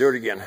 do it again.